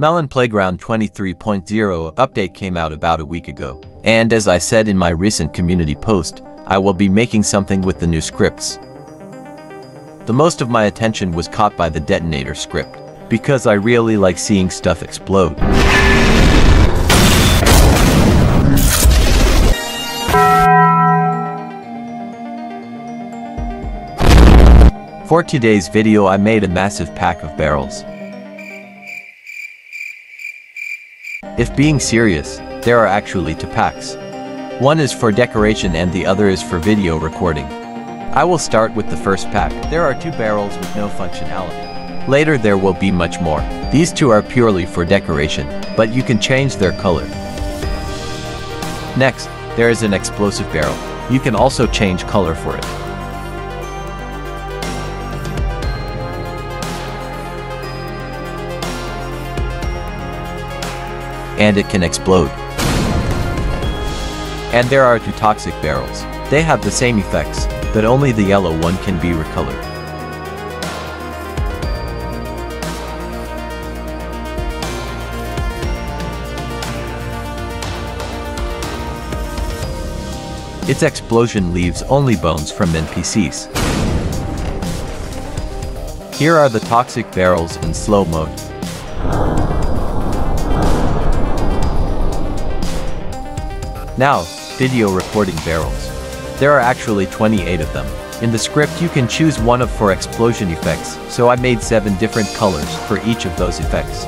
Melon Playground 23.0 update came out about a week ago. And as I said in my recent community post, I will be making something with the new scripts. The most of my attention was caught by the detonator script, because I really like seeing stuff explode. For today's video I made a massive pack of barrels. If being serious, there are actually two packs. One is for decoration and the other is for video recording. I will start with the first pack. There are two barrels with no functionality. Later there will be much more. These two are purely for decoration, but you can change their color. Next, there is an explosive barrel. You can also change color for it. And it can explode. And there are two toxic barrels. They have the same effects, but only the yellow one can be recolored. Its explosion leaves only bones from NPCs. Here are the toxic barrels in slow mode. Now, video recording barrels. There are actually 28 of them. In the script you can choose one of four explosion effects, so I made 7 different colors for each of those effects.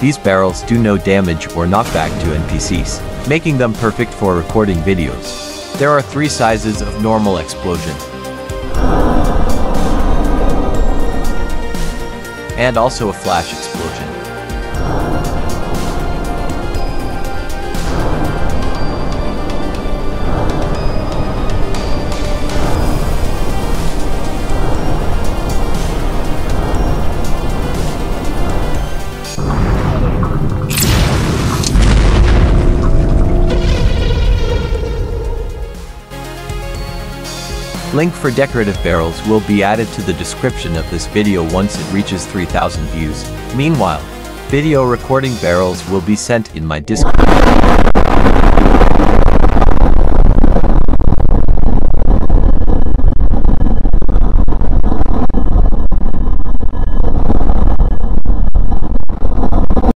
These barrels do no damage or knockback to NPCs, making them perfect for recording videos. There are three sizes of normal explosion. And also a flash explosion. Link for decorative barrels will be added to the description of this video once it reaches 3000 views. Meanwhile, video recording barrels will be sent in my Discord.